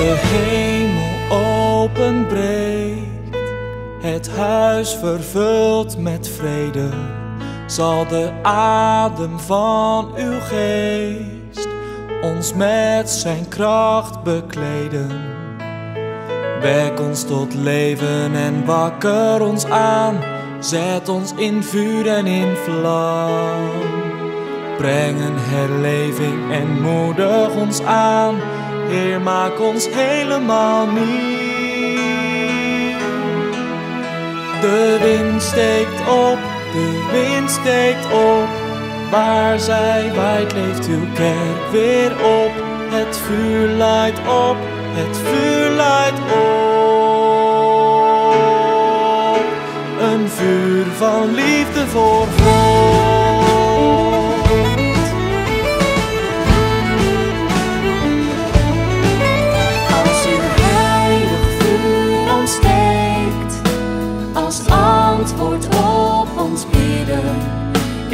de hemel openbreekt, het huis vervult met vrede, zal de adem van uw geest ons met zijn kracht bekleden. Wek ons tot leven en wakker ons aan, zet ons in vuur en in vlam. Breng een herleving en moedig ons aan Heer, maak ons helemaal nieuw. De wind steekt op, de wind steekt op. Waar zij waait, leeft uw kerk weer op. Het vuur leidt op, het vuur leidt op. Een vuur van liefde voor God.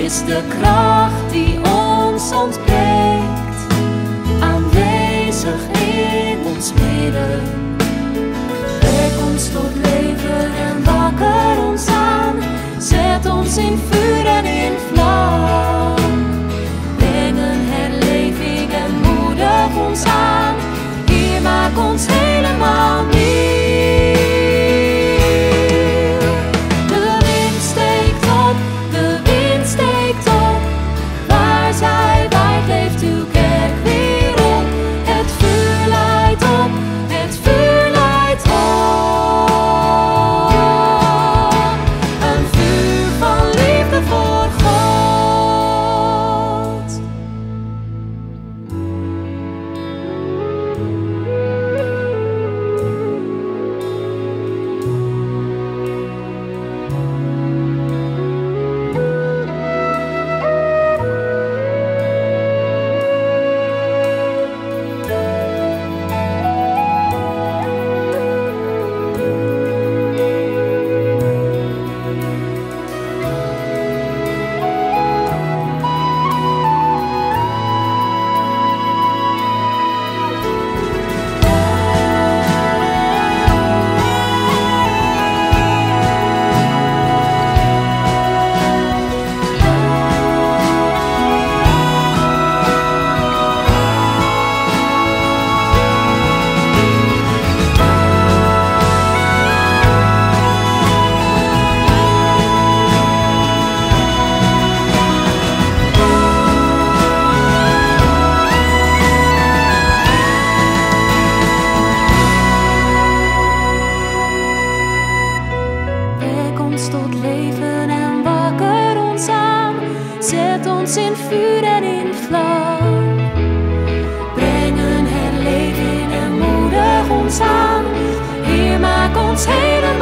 Is de kracht die ons ontbreekt aanwezig in ons midden. In vuur en in vlam. Breng een herleving en moedig ons aan. Heer, maak ons heel